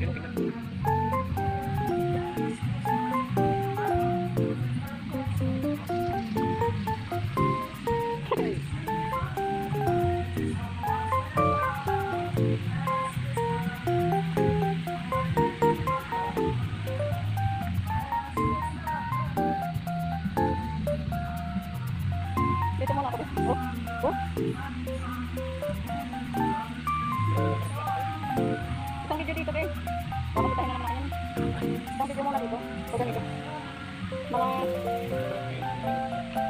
Dito. Oh, oh. Kasi kumuna dito. Pagalito. Bye.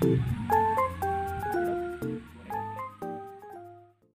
Música